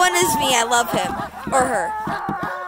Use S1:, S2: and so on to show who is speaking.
S1: one is me. I love him or her.